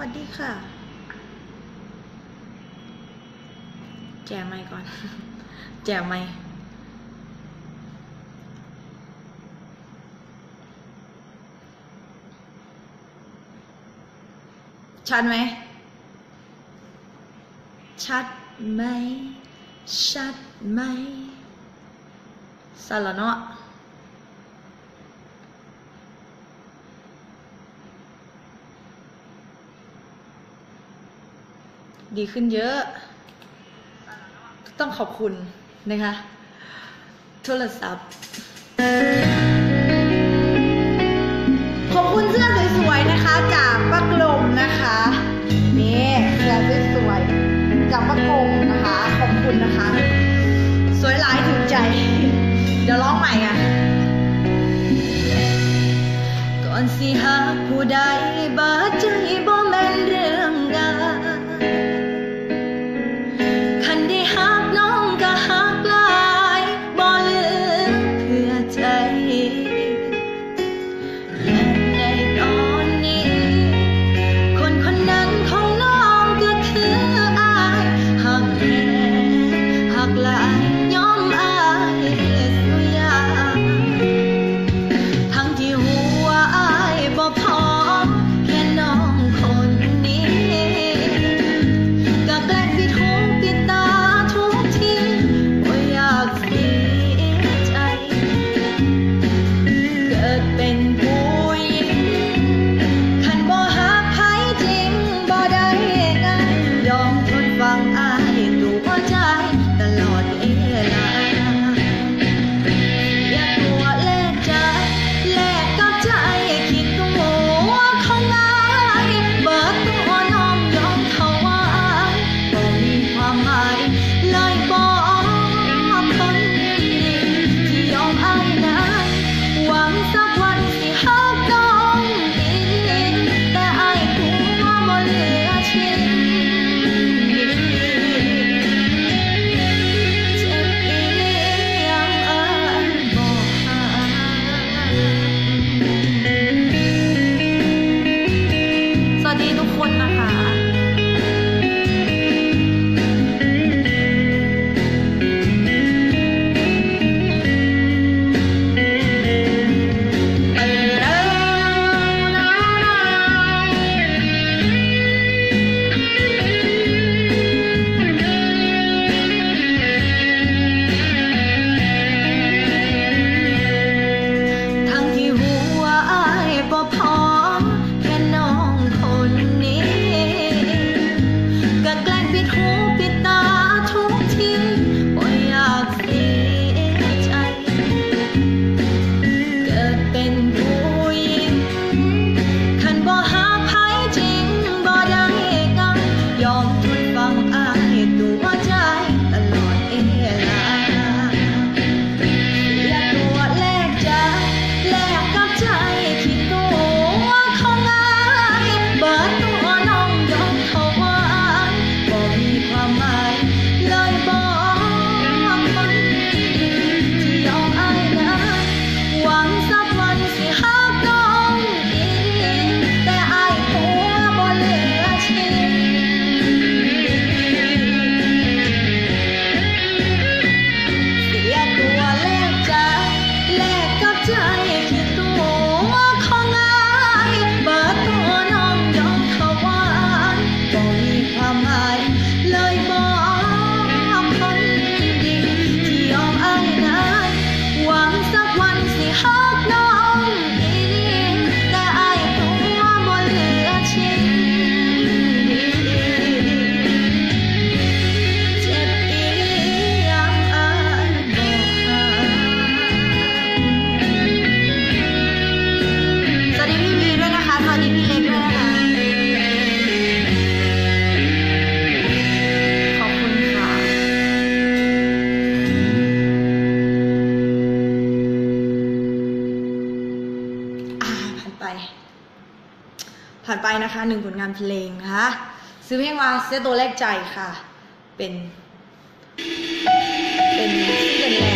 วัสดีค่ะ แจกไมก่อน แจกไมชัดไหม ชัดไหม ชัดไหมสารเนาะ ดีขึ้นเยอะ ต้องขอบคุณนะคะโทรศัพท์ขอบคุณเสื้อสวยๆนะคะ จากป้ากลมนะคะนี่เสื้อสวยๆจากป้ากลมนะคะ ขอบคุณนะคะ สวยหลายถึงใจ เดี๋ยวร้องใหม่อะก่อนสิหาผู้ใด คะหนึ่งผลงานเพลงนะคะซื้อเพลงมาเสียตัวแรกใจค่ะ เป็น เป็นที่เป็น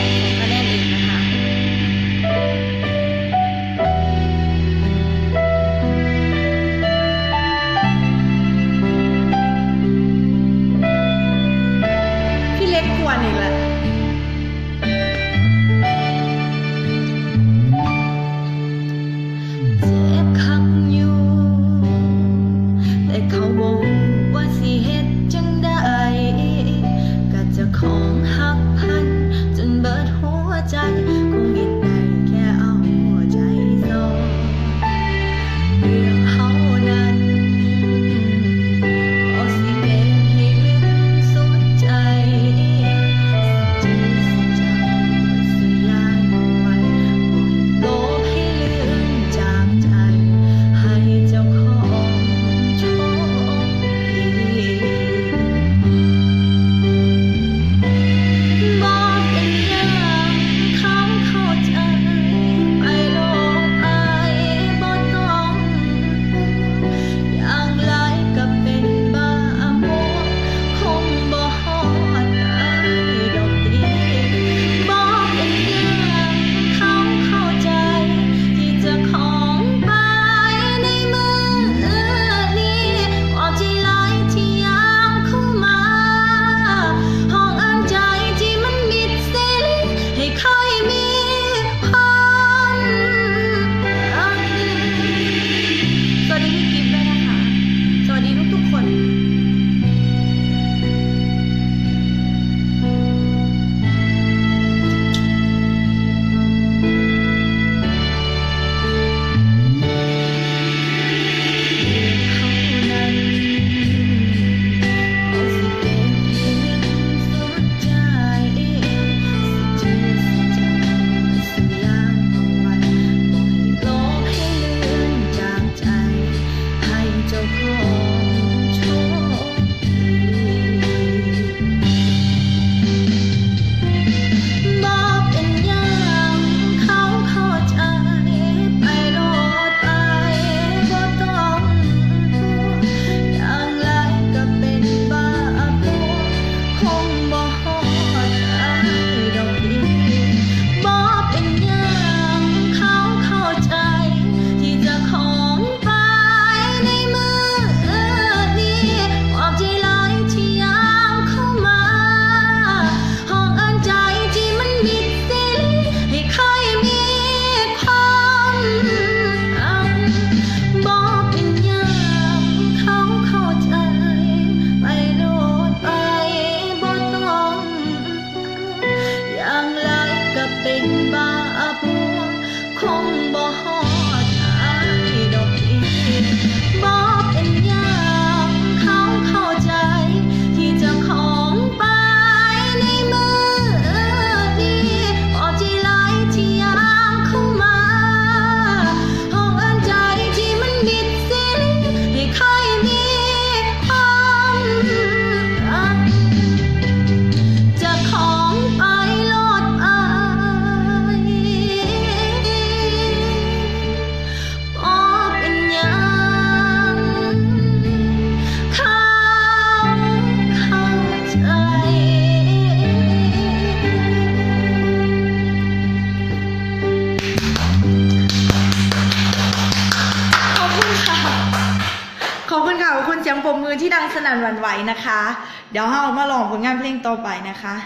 ที่ดังสนั่นหวั่นไหวนะคะ เดี๋ยวเรามาลองผลงานเพลงต่อไปนะคะ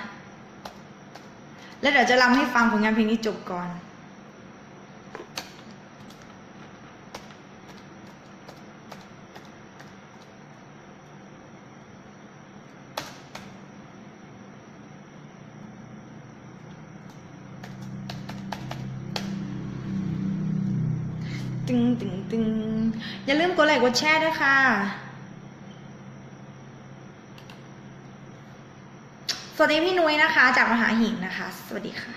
แล้วเดี๋ยวจะรำให้ฟังผลงานเพลงนี้จบก่อนตึงตึงตึงอย่าลืมกดไลค์กดแชร์ด้วยค่ะ วัสดีพี่นุ้ยนะคะ จากมหาหินนะคะ สวัสดีค่ะ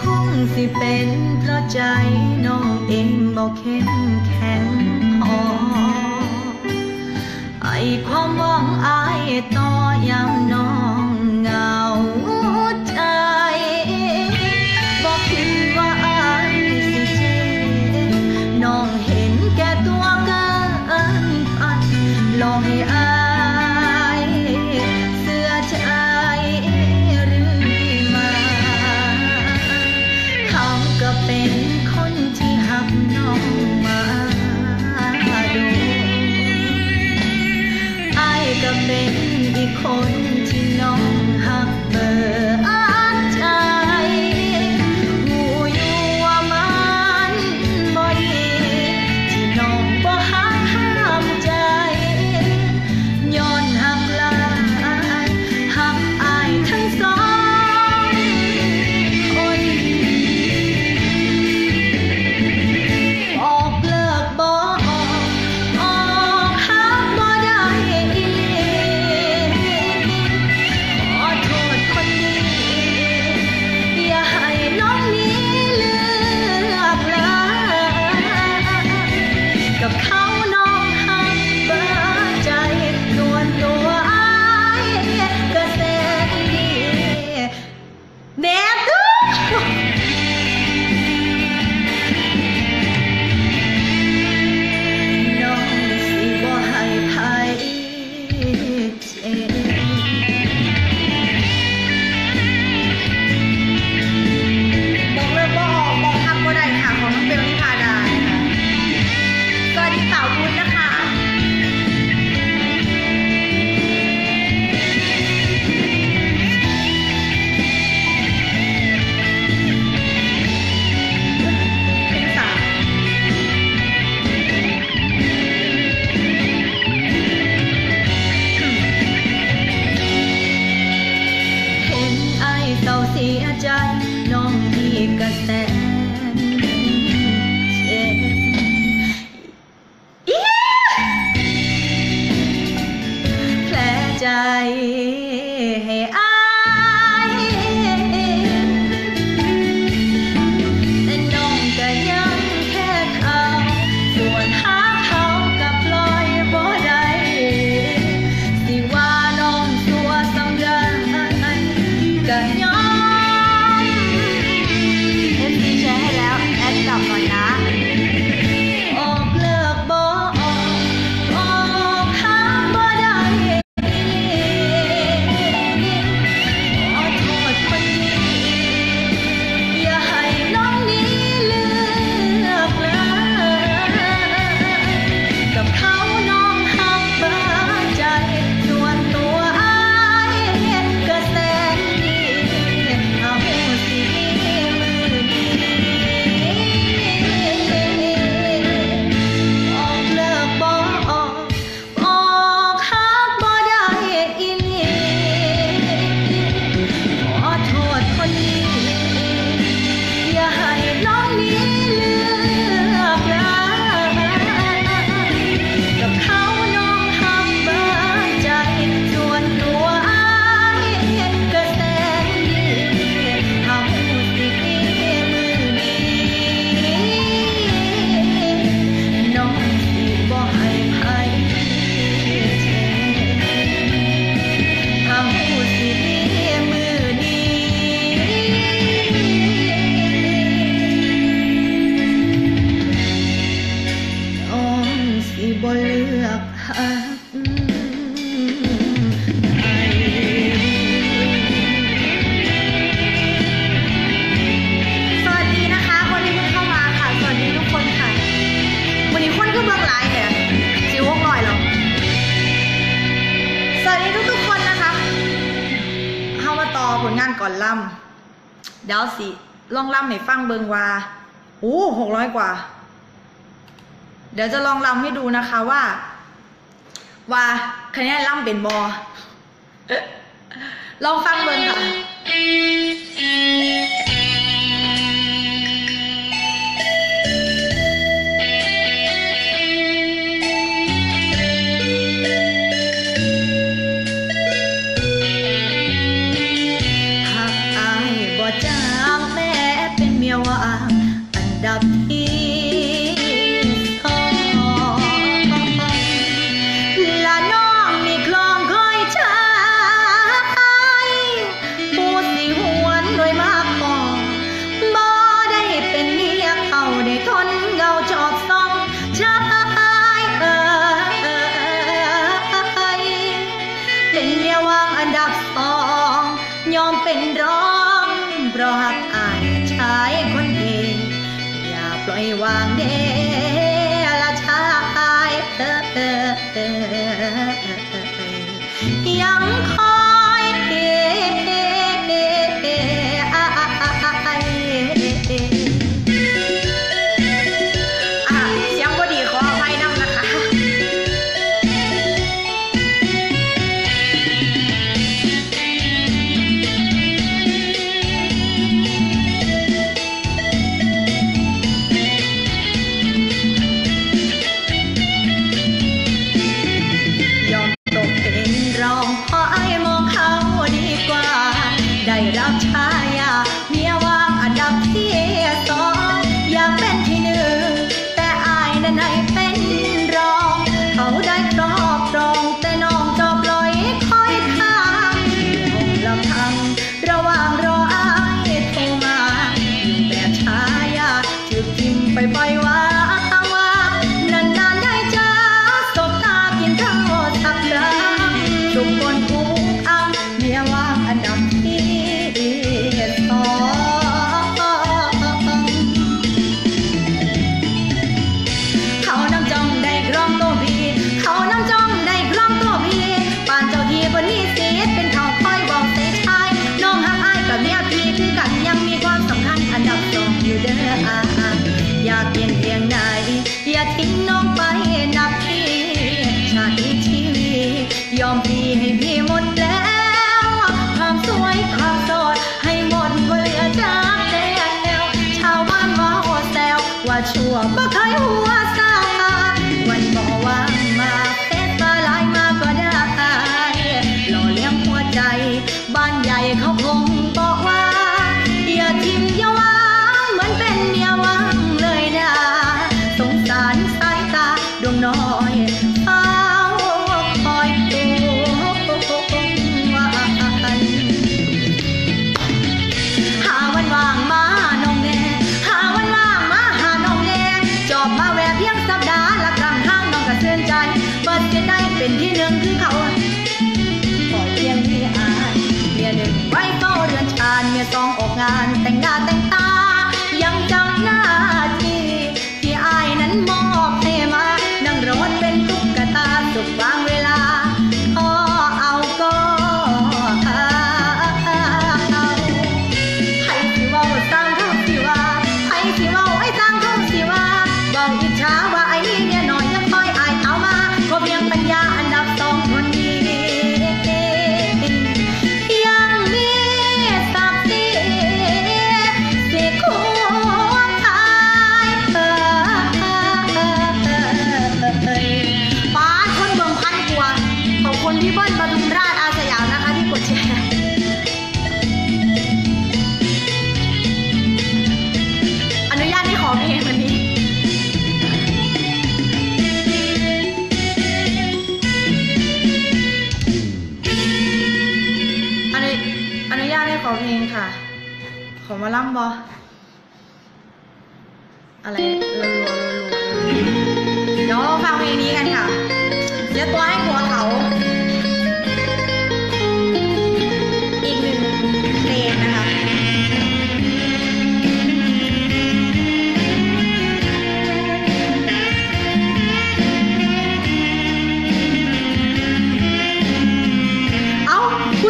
คงสิเป็นเพราะใจน้องเองบอกเข้มแข็งพอไอความหวังอายต่อยามน้ ลองลำให้ฟังเบิงว่าอู้หกร้อยกว่า เดี๋ยวจะลองลำให้ดูนะคะว่า ว่าคะแนนลำเป็นบอลองฟังเบิงค่ะ็นร้องเพราะหักอายชายคนเดียวอย่าปล่อยวางเด้ enough.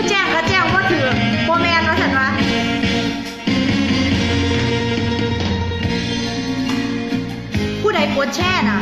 ผู้แจ้งก็แจ้งว่าถือโบแมนว่าสันวะผู้ใดกดแช่น่ะ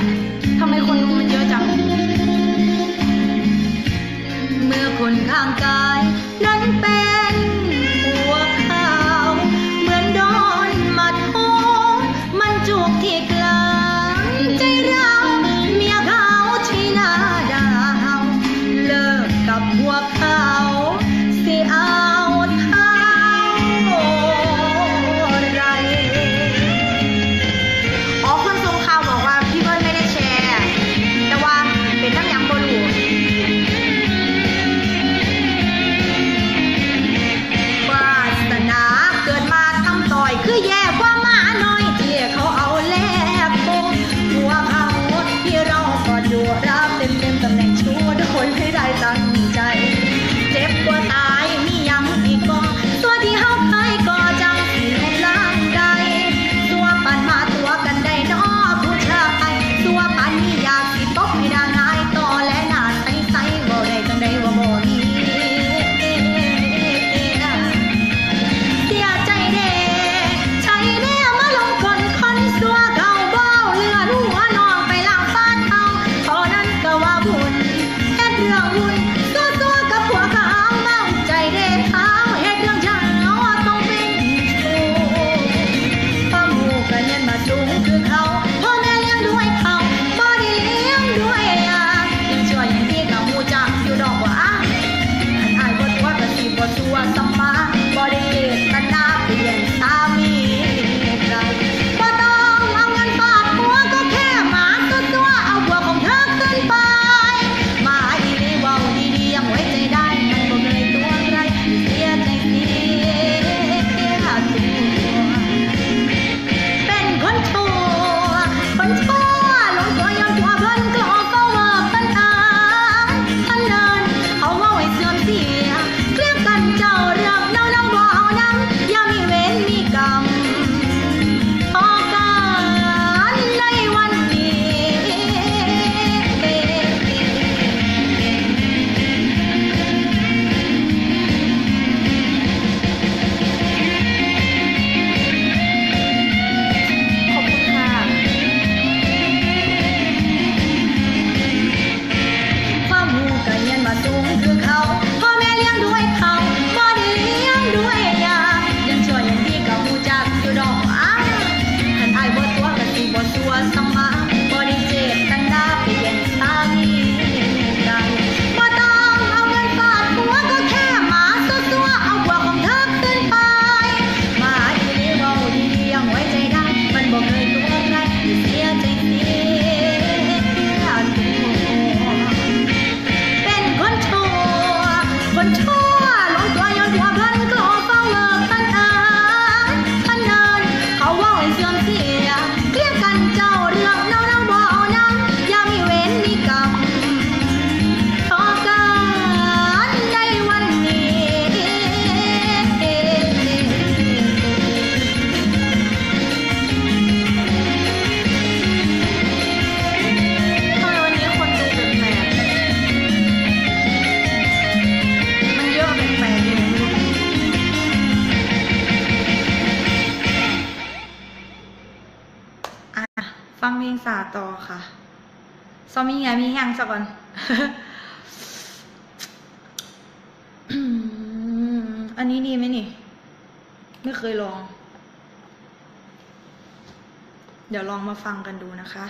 เดี๋ยวลองมาฟังกันดูนะคะ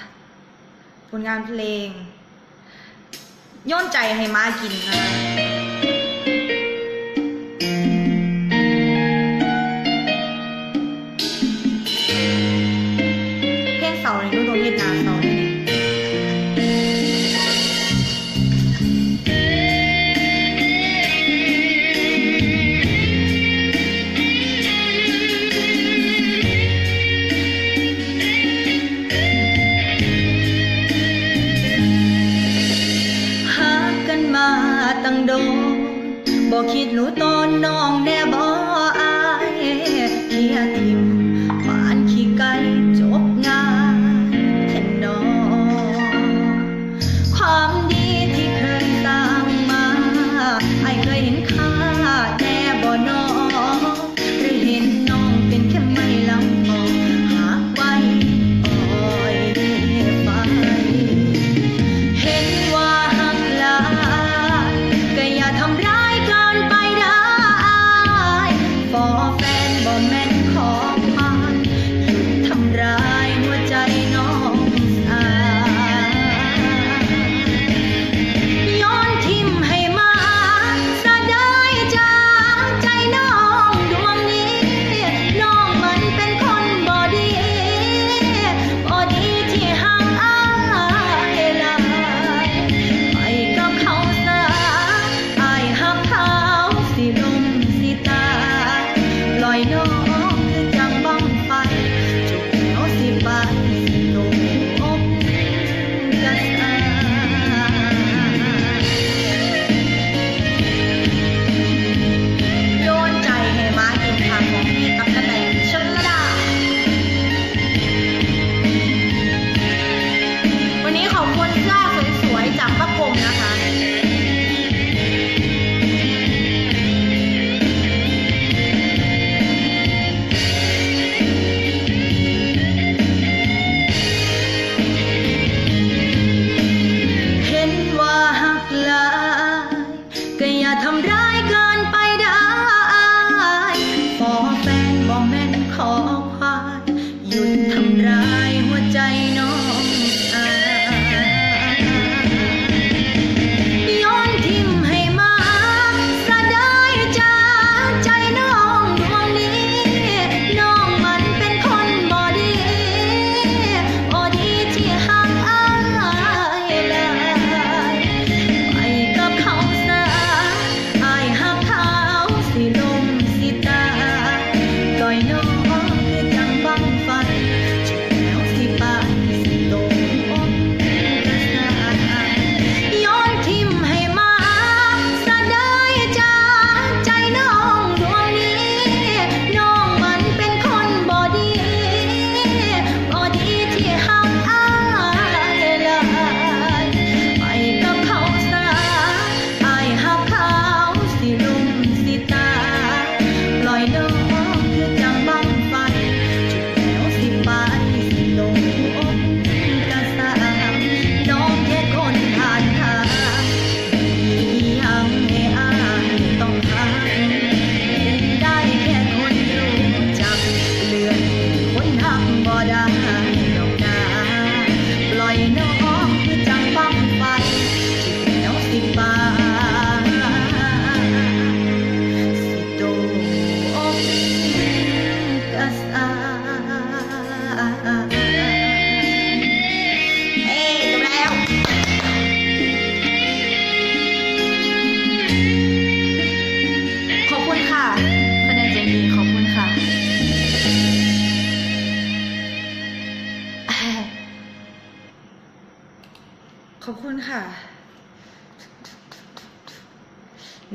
ผลงานเพลงย่นใจให้มากินค่ะ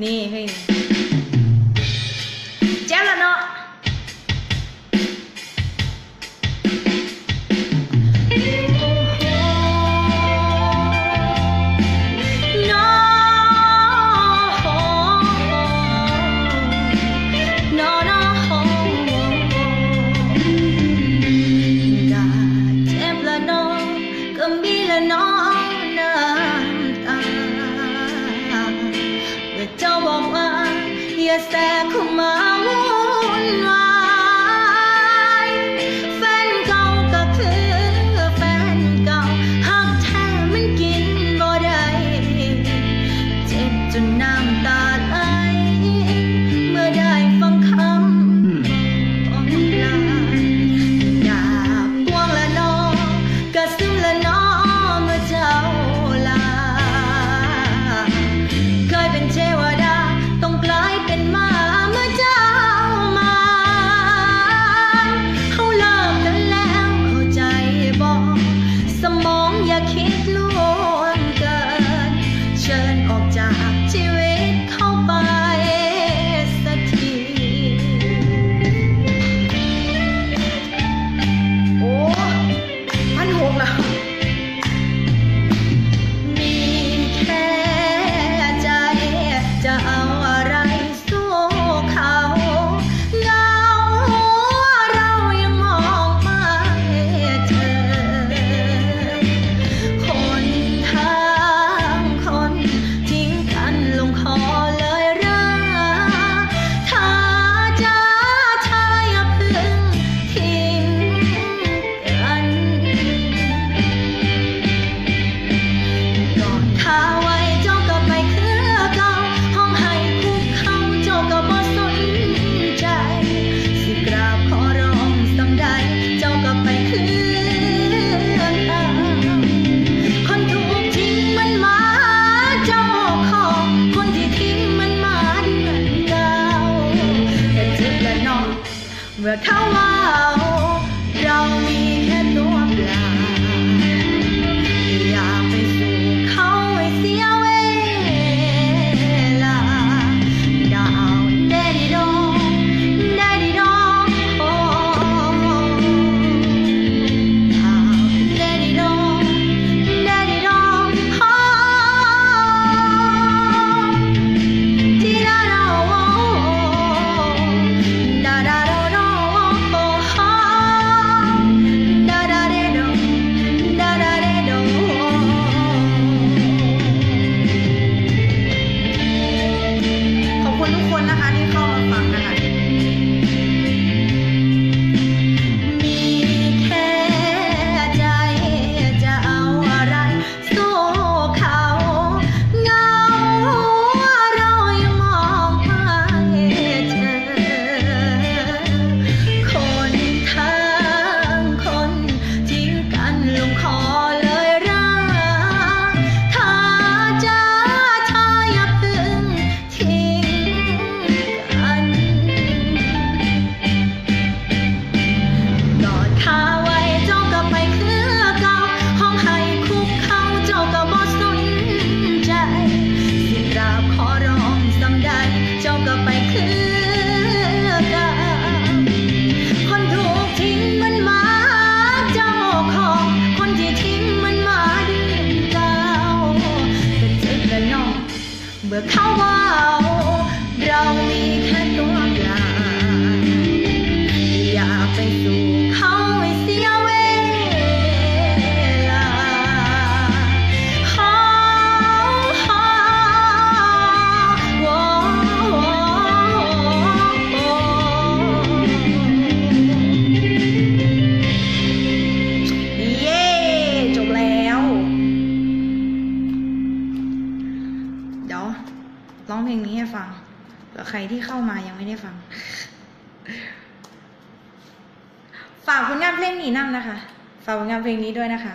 你也可以依靠我。ากผลงานเพลงนี้นำนะคะ ฝากผลงานเพลงนี้ด้วยนะคะ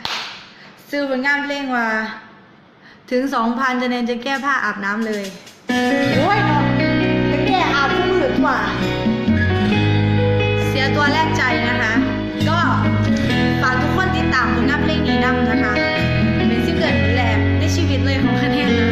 ซื้อผลงานเพลงว่า ถึงสองพันจะเนนจะแก้ผ้าอาบน้ำเลย โอ้ยเนาะจะแก้อาบผู้มื่นกว่า เสียตัวแลกใจนะคะ ก็ฝากทุกคนติดตามผลงานเพลงนี้นำนะคะ เป็นซิงเกิลแรกในชีวิตเลยของคะแนนนะ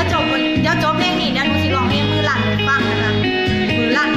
ดี๋ยวจบเดี๋ยวจบเพลงนี้เดี๋ยวหนูสิร้องเพลงมือลั่นให้ฟังนะคะมือลั่น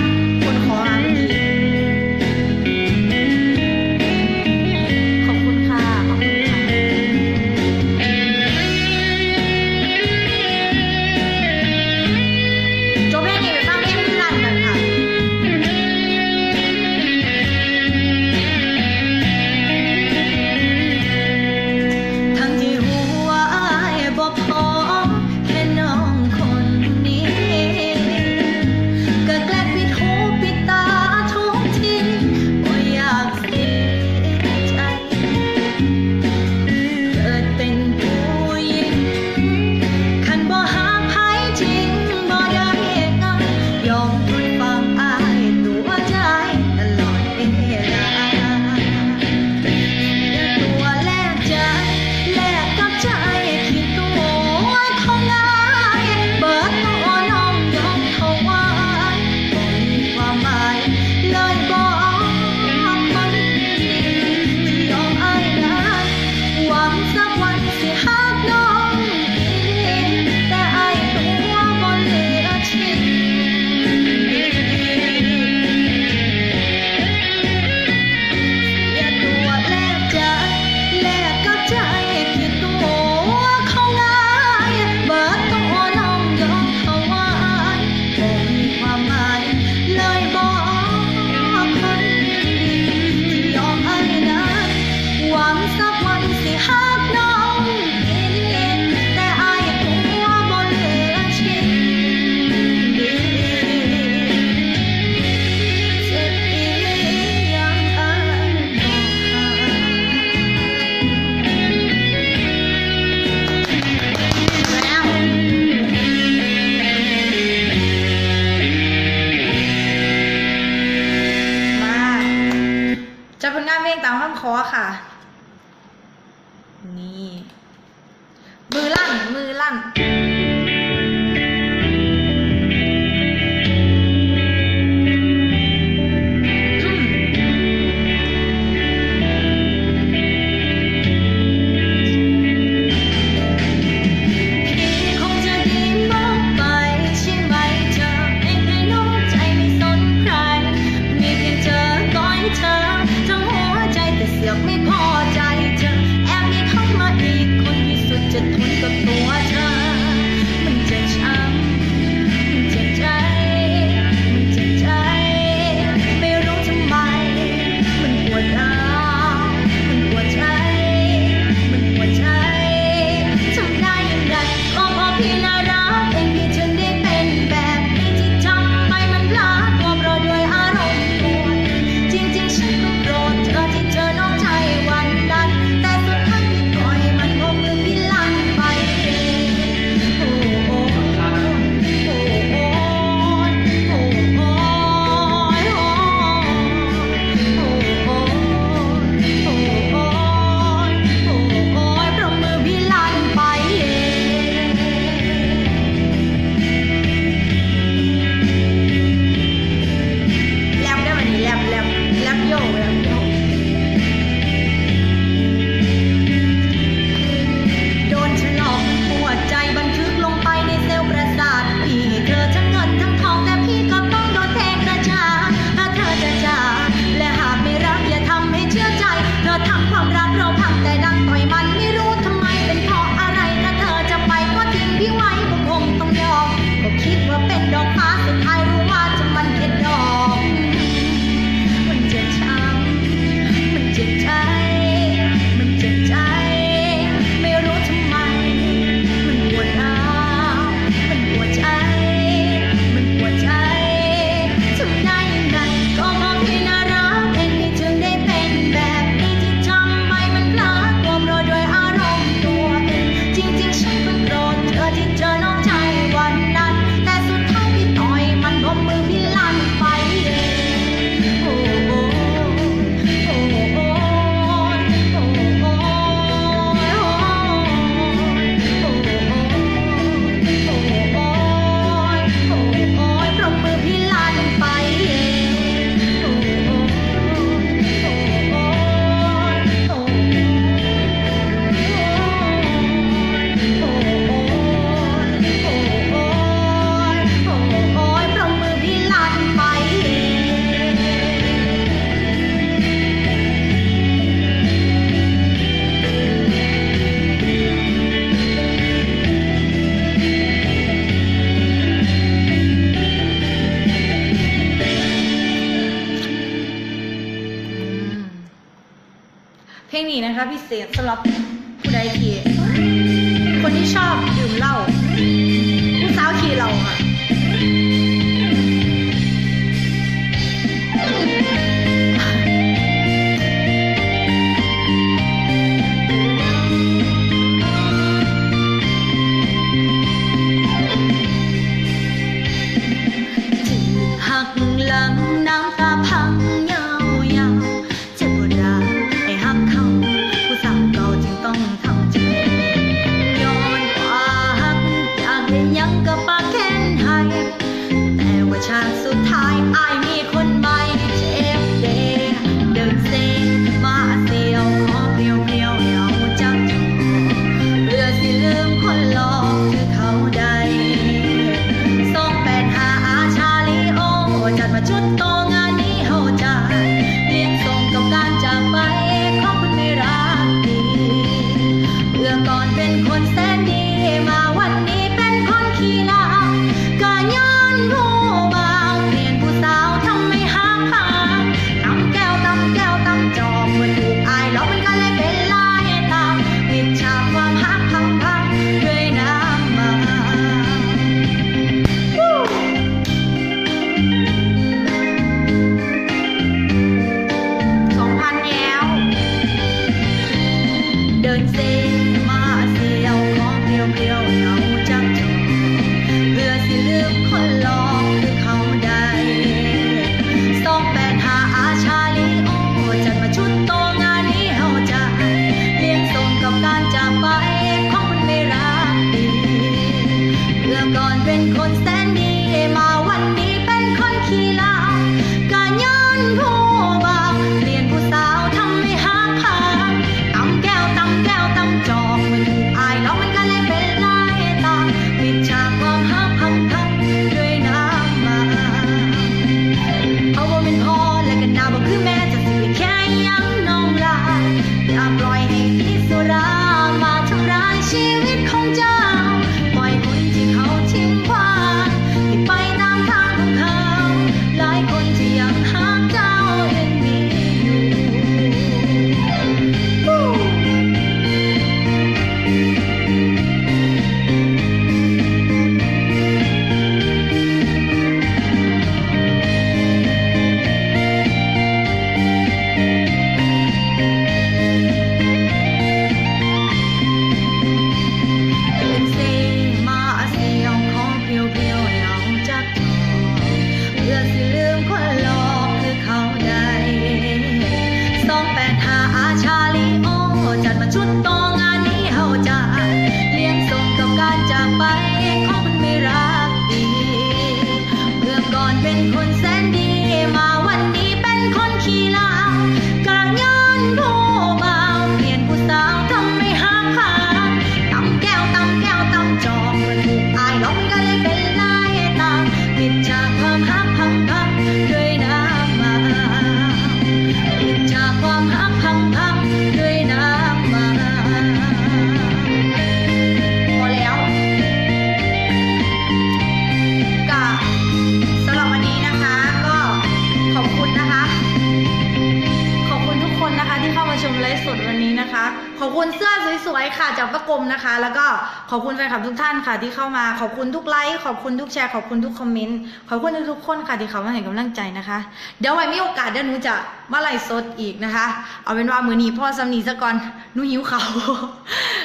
คุณแฟนคลับทุกท่านค่ะที่เข้ามาขอบคุณทุกไลค์ขอบคุณทุกแชร์ขอบคุณทุกคอมเมนต์ขอบคุณทุกๆคนค่ะที่เขามาให้กำลังใจนะคะ เดี๋ยวไว้มีโอกาสเดี๋ยวหนูจะมาไลฟ์สดอีกนะคะ เอาเป็นว่ามือนี้พ่อสำนีซะก่อนหนูหิวเขาว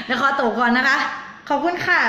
แล้วขอตัวก่อนนะคะ ขอบคุณค่ะ